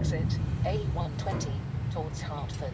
exit, A120, towards Hartford.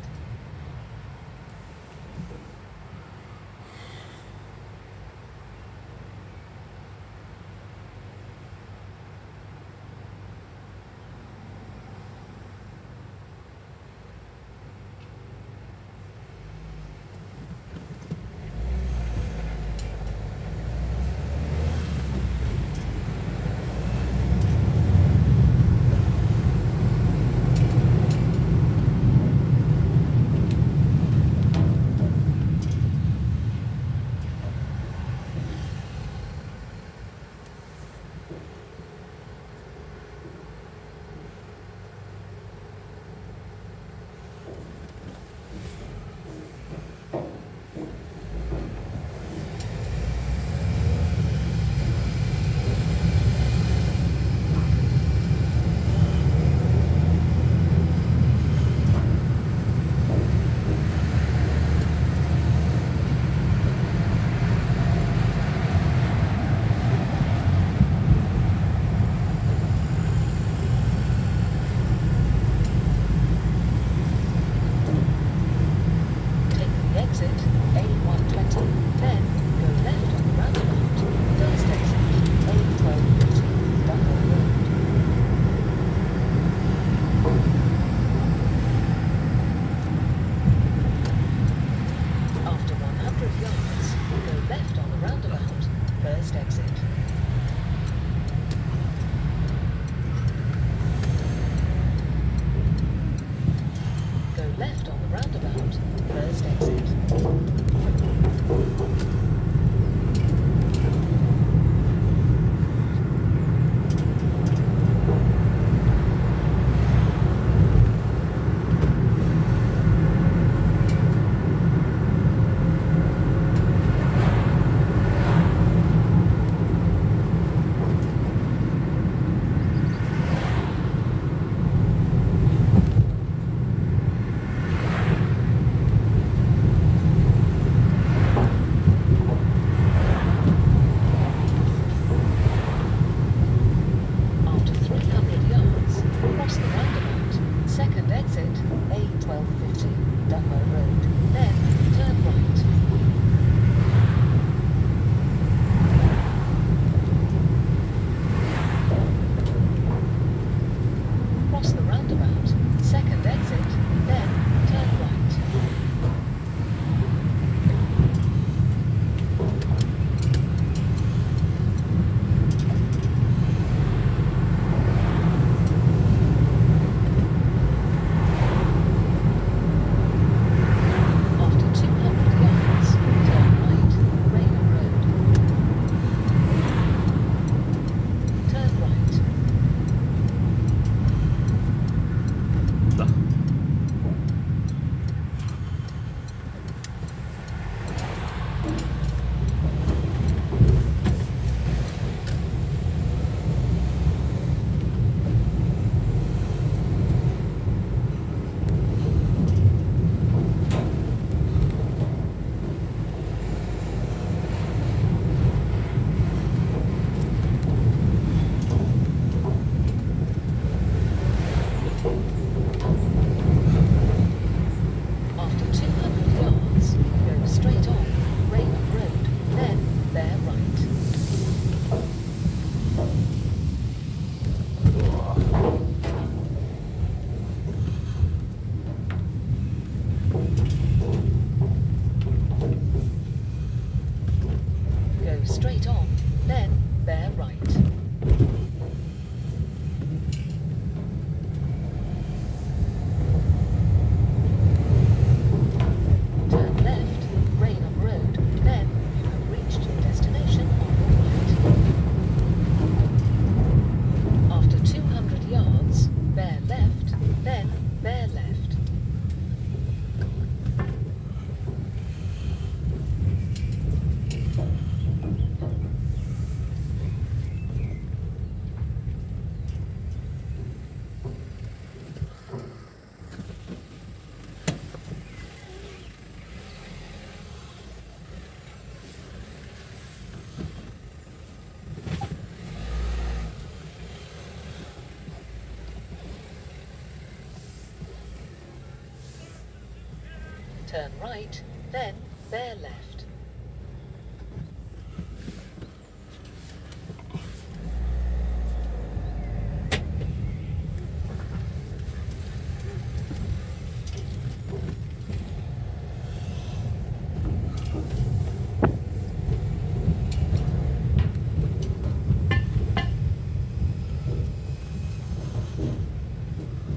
Turn right, then bear left.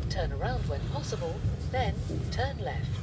Turn around when possible, then turn left.